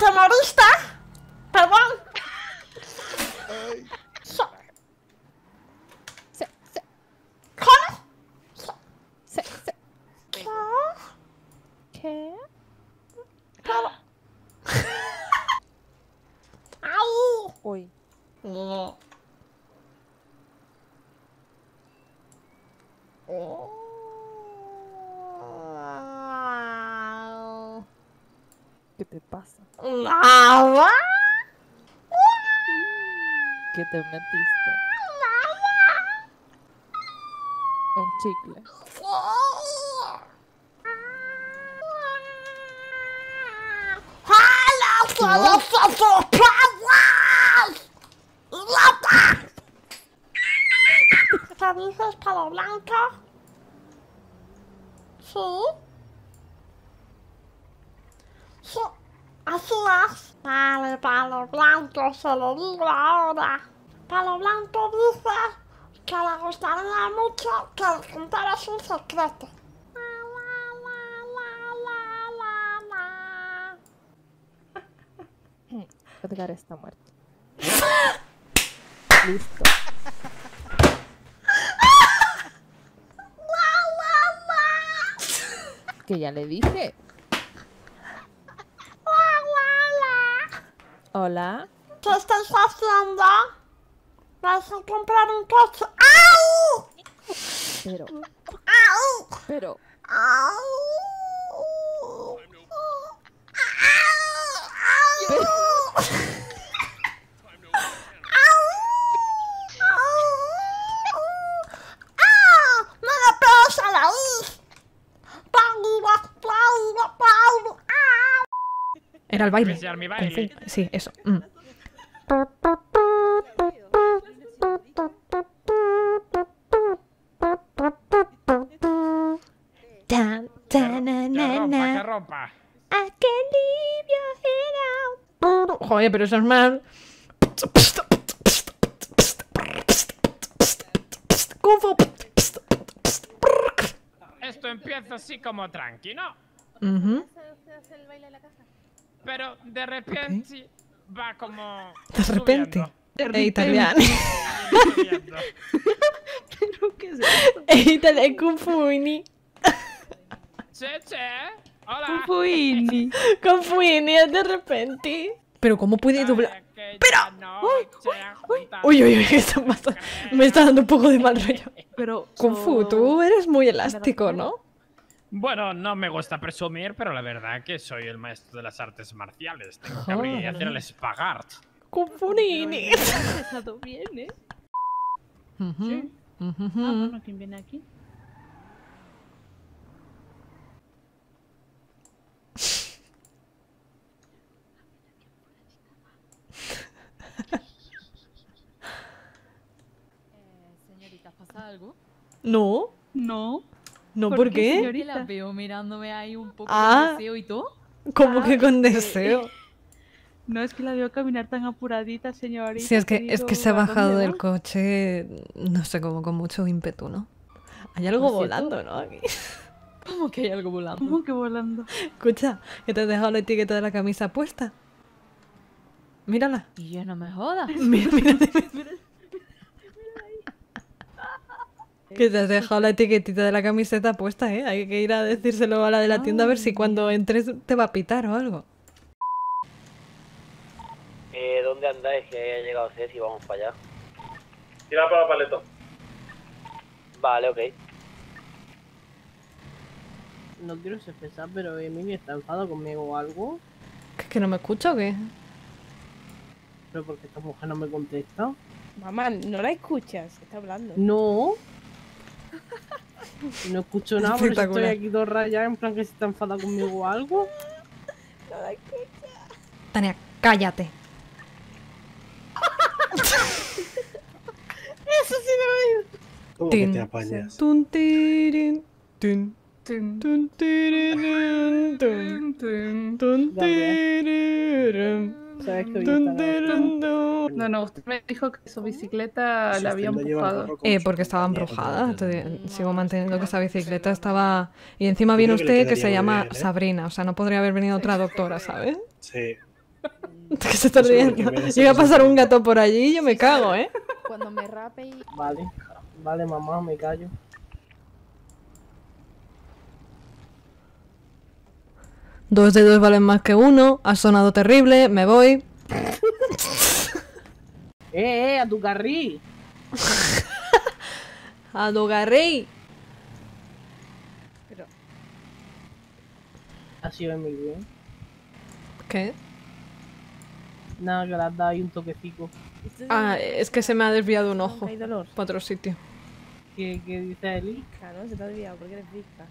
te moriste. Perdón. Se, se, ¿Cómo? se, se. ¿Qué? ¿Qué? Pero... ¡Au! Uy. No. Oh. ¿Qué te pasa? Nada. ¿Qué te metiste? Un chicle. ¿Qué dices, palo blanco? Sí, así es. Vale, palo blanco, se lo digo ahora. Palo blanco dice que le gustaría mucho que le contaras un secreto. Edgar está muerto. Listo. Que ya le dije. Hola. ¿Qué estáis haciendo? ¿Vais a comprar un coche? ¡Au! Pero, ¡Au! pero. ¡Au! ¡Ah! ¡No le pegues a la I! ¡Paulo, paulo, paulo! ¡Ah! Era el baile. Mi baile. fu. Sí, eso. mm. Tan, tan, na, Que na, rompa, na. que rompa. I can leave your head out. Joder, pero eso es más. Kung fu. Esto empieza así como tranquilo. Pero de repente va como. De repente. subiendo, E italiano. subiendo. E italiano Kung fu ini. Che, che. Hola. Fuini. Kung fu ini de repente. Pero ¿cómo puede doblar? Pero- Uy, uy, uy, ¿qué está pasando? Me está dando un poco de mal rollo. Pero. Kung fu, tú eres muy elástico, ¿no? Bueno, no me gusta presumir, pero la verdad que soy el maestro de las artes marciales. Tengo que abrir y hacer el spagart. Kung fu ini. Ha empezado bien, ¿eh? Ujú, Ah, bueno, ¿quién viene aquí? Eh, señorita, ¿pasa algo? No, No. No, ¿por, qué? Que la veo mirándome ahí un poco Ah. de deseo y todo. Como que Ah, con que- deseo. No es que la veo caminar tan apuradita, señorita. Sí, es que, es que se ha digo, ¿a bajado del coche, no sé, como con mucho ímpetu, ¿no? Hay algo volando, ¿no? Aquí. ¿Cómo que hay algo volando? ¿Cómo que volando? Escucha, que te has dejado la etiqueta de la camisa puesta. Mírala. Y yo no me jodas. Mira, mira, mira. Que te has dejado la etiquetita de la camiseta puesta, ¿eh? Hay que ir a decírselo a la de la tienda a ver si cuando entres te va a pitar o algo. Eh, ¿Dónde andáis? Que haya llegado Ceci, vamos para allá. Tira para la paleta. Vale, ok. No quiero ser pesada, pero Emilio está enfadado conmigo o algo. ¿Que, que no me escucho o qué? Pero porque esta mujer no me contesta. Mamá, no la escuchas, está hablando. No. No escucho nada, por eso estoy aquí dos rayas en plan que se está enfadado conmigo o algo. No la escuchas. Tania, cállate. Eso sí lo oído. ¿Cómo que te apañas? Tun, tirin, tun, tun, tirin, tun, tun, tirin, Sabes que. No, no, usted me dijo que su bicicleta la había empujado. Eh, porque estaba embrujada. entonces sigo manteniendo que esa bicicleta estaba. Y encima viene usted que se llama bien, ¿eh? Sabrina. O sea, no podría haber venido otra doctora, ¿sabes? Sí. Que se está riendo. Llega a pasar un gato por allí y yo me cago, ¿eh? Cuando me rape y... Vale, vale, mamá, me callo. Dos de dos valen más que uno. Ha sonado terrible. Me voy. ¡Eh, eh! ¡A tu carril! A Dogarrey. Ha sido muy bien. ¿Qué? Nada, que le has dado ahí un toquecico. Ah, es que se me ha desviado un ojo. Hay dolor. Para otro sitio. ¿Qué, qué dice Eli? Claro, se te ha desviado porque eres visca.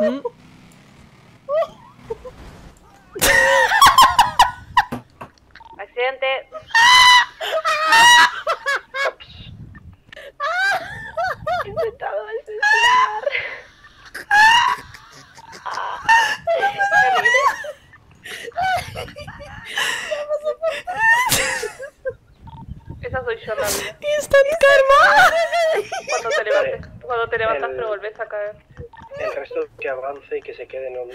¿Mm? Accidente. Intentado. Esa soy yo, Nadia. ¡Instant karma! Cuando te levantes, cuando te levantas El- pero volvés a caer. El resto que avance y que se quede en un...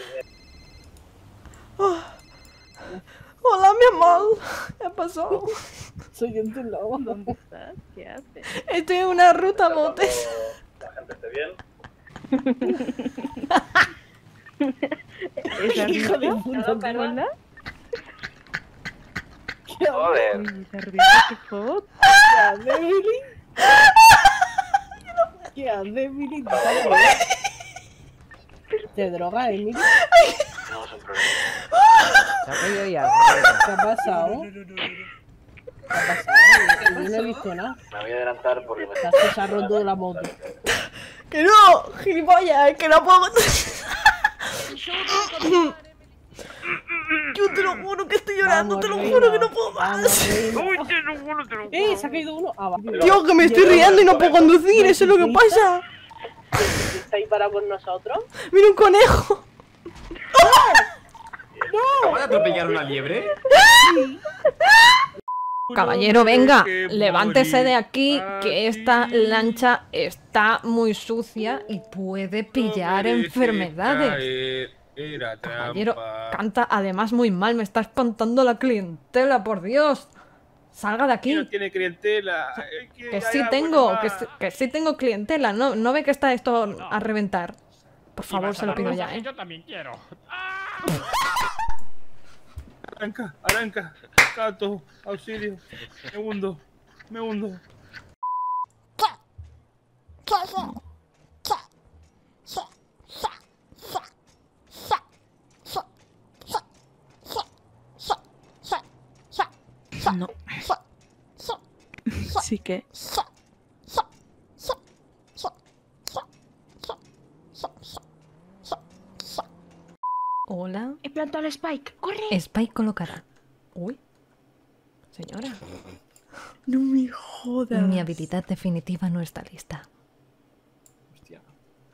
Hola, mi amor. ¿Qué pasó? Soy en tu lado. ¿Dónde estás? ¿Qué haces? Estoy en una ruta botes. La gente esté bien. ¿Esa Hijo de puta, ¿Hola? Joder. Qué hot. ¿Qué hace, Emily? ¿Qué hace, Emily? ¿Te droga, Emily? No es un problema. Se ha caído ya. ¿Qué ha pasado? ¿Qué ha pasado? Yo no he visto nada. Me voy a adelantar porque me... Se se ha roto la moto. ¡Que no! ¡Gilipollas! ¡Es que no puedo! Yo te lo juro que estoy llorando, te lo juro que no puedo más. Uy, te lo juro, te lo juro. ¡Eh! Se ha caído uno. Ah, va. Dios, que me estoy riendo y no puedo conducir, eso es lo que pasa. ¿Está ahí parado con nosotros? Mira un conejo. ¿Acaba de atropellar una liebre? Caballero, venga, levántese de aquí, que esta lancha está muy sucia y puede pillar enfermedades. Caballero, canta además muy mal, me está espantando la clientela, por Dios. Salga de aquí. tiene clientela. Que sí tengo, que sí, que sí tengo clientela, ¿no? ¿No ve que está esto a reventar? Por favor, se lo pido ya, ¿eh? Yo también quiero. Arranca, arranca. Gato, auxilio. Me hundo, me hundo. No. Sí que. Hola. He plantado al Spike. ¡Corre! Spike colocará. Uy. Señora. No me jodas. Mi habilidad definitiva no está lista.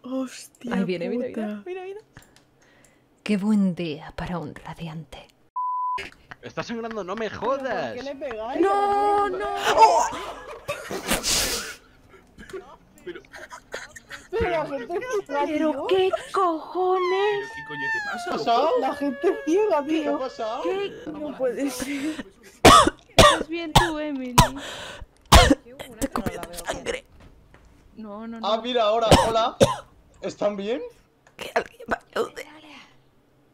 Hostia. Ahí viene, mira, puta. mira, mira, mira. Qué buen día para un radiante. Está sangrando, no me ¿Por jodas. qué le pegáis? ¡No, no! Pero la ¿Pero qué cojones? ¿Qué coño te pasa? La gente ciega, tío. ¿Qué? No puede ser. ¿Estás bien tú, Emily? Te comiendo sangre. No, no, no. Ah, mira, ahora, hola. ¿Están bien? Que alguien me ayude.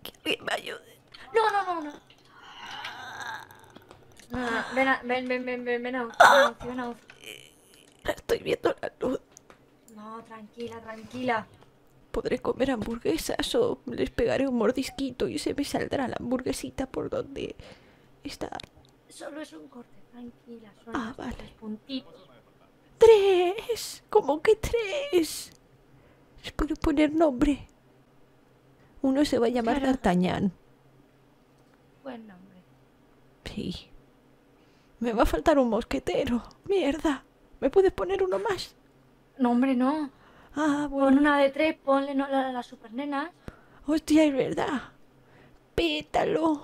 Que alguien me ayude. No, no, no, no. No, no, ven, a- ven, ven, ven, ven, ven a ven a ven a UCI. Estoy viendo la luz. No, tranquila, tranquila. ¿Podré comer hamburguesas o les pegaré un mordisquito y se me saldrá la hamburguesita por donde está? Solo es un corte, tranquila. Son Ah, vale. tres puntitos. ¡Tres! ¿Cómo que tres? ¿Les puedo poner nombre? Uno se va a llamar. D'Artagnan. Buen nombre. Sí. Me va a faltar un mosquetero. Mierda. ¿Me puedes poner uno más? No, hombre, no. Ah, Pon bueno. una de tres, ponle no, la, la super nena. Hostia, es verdad. Pétalo.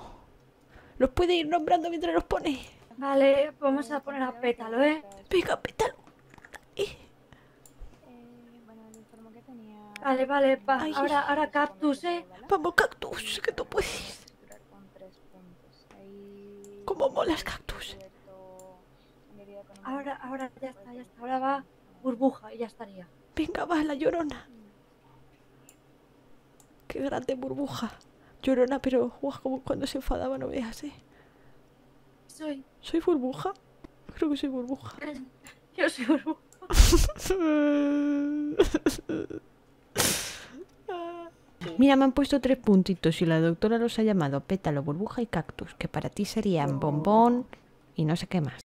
¿Los puede ir nombrando mientras los pone? Vale, vamos a poner a pétalo, ¿eh? Venga, pétalo. Eh, Vale, vale, va. Ay. Ahora, ahora cactus, ¿eh? Vamos, cactus, que tú puedes. ¿Cómo molas cactus? Ahora, ahora ya está, ya está. Ahora va burbuja y ya estaría. Venga, va, la llorona. Qué grande burbuja. Llorona, pero guau, como cuando se enfadaba, no veas, ¿eh? Soy. ¿Soy burbuja? Creo que soy burbuja. Yo soy burbuja. Mira, me han puesto tres puntitos y la doctora los ha llamado pétalo, burbuja y cactus, que para ti serían bombón y no sé qué más.